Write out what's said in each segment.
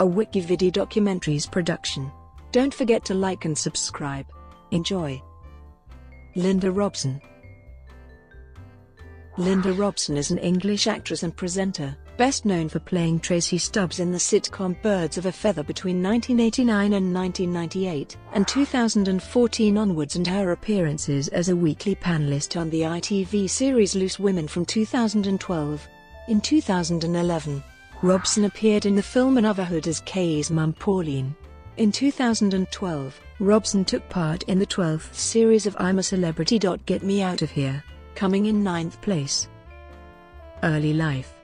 a Wikividi Documentaries production. Don't forget to like and subscribe. Enjoy. Linda Robson Linda Robson is an English actress and presenter, best known for playing Tracey Stubbs in the sitcom Birds of a Feather between 1989 and 1998, and 2014 onwards and her appearances as a weekly panelist on the ITV series Loose Women from 2012. In 2011, Robson appeared in the film Anuvahood as K's mum Pauline. In 2012, Robson took part in the 12th series of I'm a Celebrity. Get Me Out of Here, coming in ninth place. Early life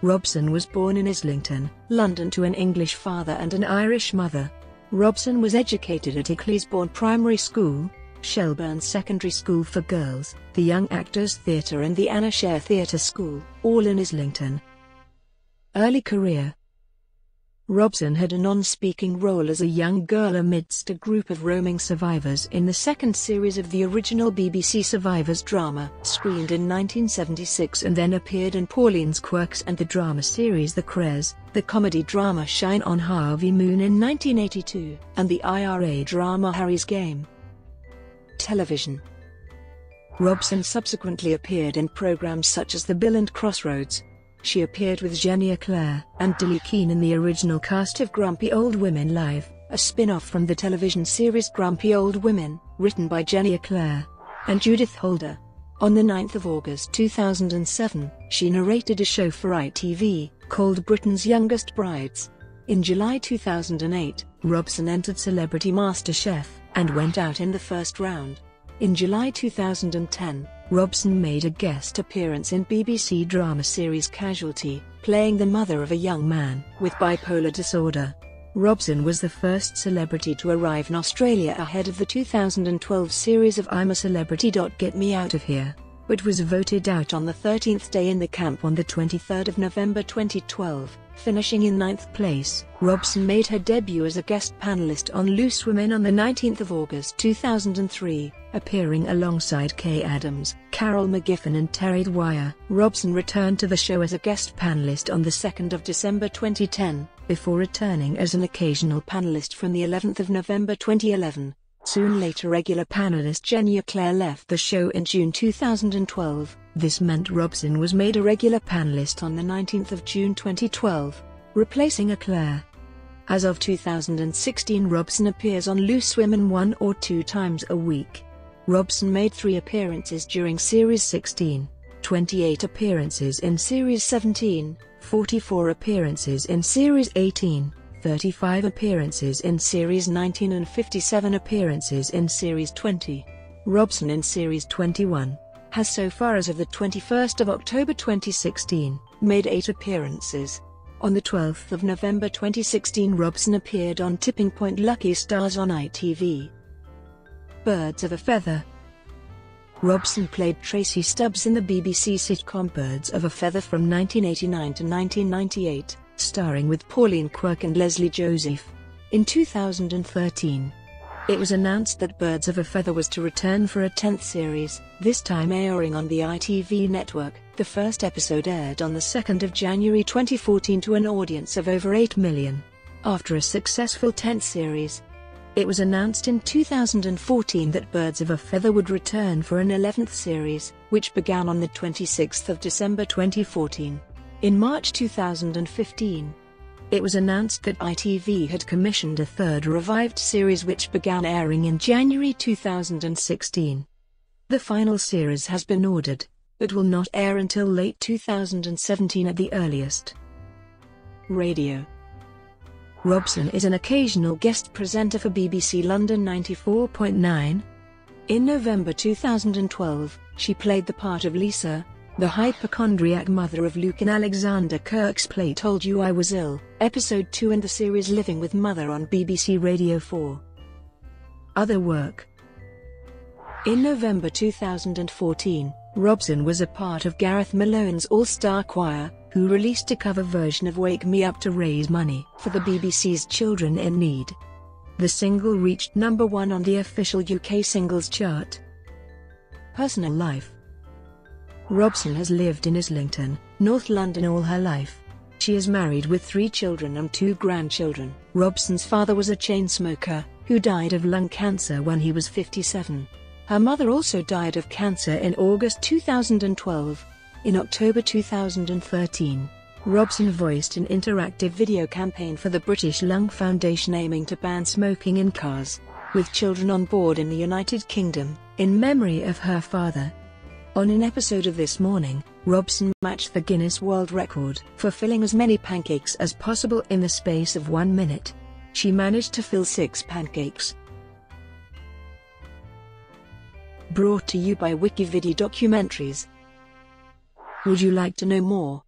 Robson was born in Islington, London to an English father and an Irish mother. Robson was educated at Ecclesbourne Primary School, Shelburne Secondary School for Girls, the Young Actors Theatre and the Anna Scher Theatre School, all in Islington. Early career. Robson had a non-speaking role as a young girl amidst a group of roaming survivors in the second series of the original BBC Survivors drama, screened in 1976 and then appeared in Pauline's Quirkes and the drama series The Crezz, the comedy drama Shine on Harvey Moon in 1982, and the IRA drama Harry's Game. Television. Robson subsequently appeared in programs such as The Bill and Crossroads, she appeared with Jenny Eclair and Dilly Keane in the original cast of Grumpy Old Women Live, a spin-off from the television series Grumpy Old Women, written by Jenny Eclair and Judith Holder. On the 9th of August 2007, she narrated a show for ITV, called Britain's Youngest Brides. In July 2008, Robson entered Celebrity MasterChef, and went out in the first round. In July 2010, Robson made a guest appearance in BBC drama series Casualty, playing the mother of a young man with bipolar disorder. Robson was the first celebrity to arrive in Australia ahead of the 2012 series of I'm a Celebrity. Get Me Out of Here, but was voted out on the 13th day in the camp on the 23rd of November 2012, finishing in ninth place. Robson made her debut as a guest panelist on Loose Women on the 19th of August 2003 appearing alongside Kaye Adams, Carol McGiffin and Terri Dwyer. Robson returned to the show as a guest panelist on the 2nd of December 2010, before returning as an occasional panelist from the 11th of November 2011. Soon later regular panelist Jenny Eclair left the show in June 2012. This meant Robson was made a regular panelist on the 19th of June 2012, replacing Eclair. As of 2016 Robson appears on Loose Women one or two times a week. Robson made three appearances during Series 16, 28 appearances in Series 17, 44 appearances in Series 18, 35 appearances in Series 19 and 57 appearances in Series 20. Robson in Series 21 has so far as of the 21st of October 2016 made 8 appearances. On the 12th of November 2016 Robson appeared on Tipping Point Lucky Stars on ITV. Birds of a Feather. Robson played Tracey Stubbs in the BBC sitcom Birds of a Feather from 1989 to 1998, starring with Pauline Quirke and Lesley Joseph. In 2013, it was announced that Birds of a Feather was to return for a 10th series, this time airing on the ITV network. The first episode aired on the 2nd of January 2014 to an audience of over 8 million. After a successful 10th series, it was announced in 2014 that Birds of a Feather would return for an 11th series, which began on the 26th of December 2014. In March 2015, it was announced that ITV had commissioned a third revived series which began airing in January 2016. The final series has been ordered, but will not air until late 2017 at the earliest. Radio Robson is an occasional guest presenter for BBC London 94.9. In November 2012, she played the part of Lisa, the hypochondriac mother of Luke and Alexander Kirk's play Told You I Was Ill, episode 2 in the series Living with Mother on BBC Radio 4. Other work In November 2014, Robson was a part of Gareth Malone's All-Star Choir, who released a cover version of Wake Me Up to raise money for the BBC's Children in Need. The single reached number one on the official UK singles chart. Personal life Robson has lived in Islington, North London all her life. She is married with three children and two grandchildren. Robson's father was a chain smoker, who died of lung cancer when he was 57. Her mother also died of cancer in August 2012. In October 2013, Robson voiced an interactive video campaign for the British Lung Foundation aiming to ban smoking in cars, with children on board in the United Kingdom, in memory of her father. On an episode of This Morning, Robson matched the Guinness World Record for filling as many pancakes as possible in the space of one minute. She managed to fill six pancakes. Brought to you by Wikividi Documentaries. Would you like to know more?